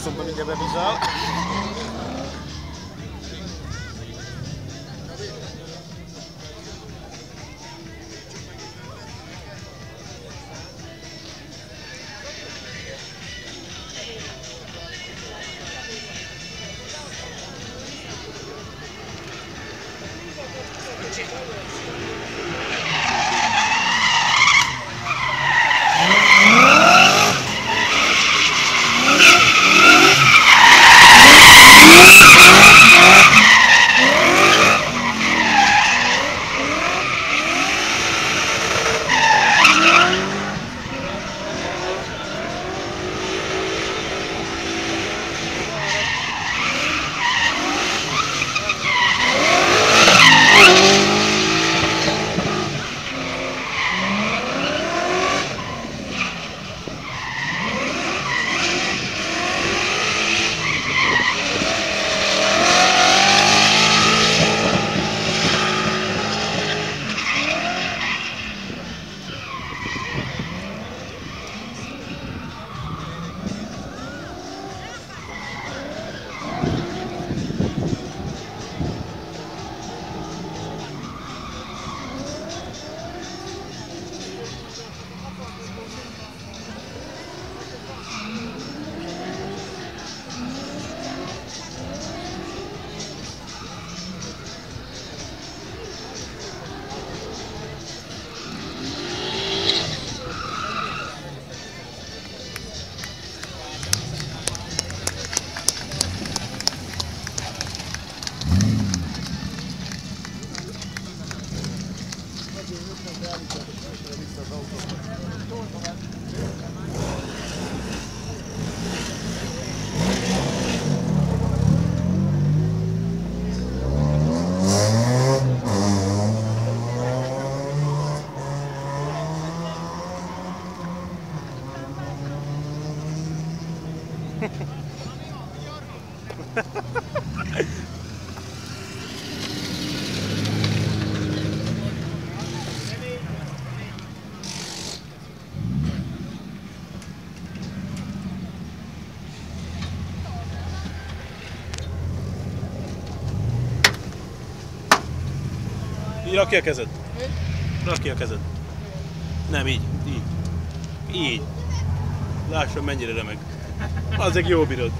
possam para ninguém avisar. Thank mindjárt bebizál. Így rakj a kezed. Rakj a kezed. Nem, így, így. Így. Lássam mennyire remek. Azek jó bírod.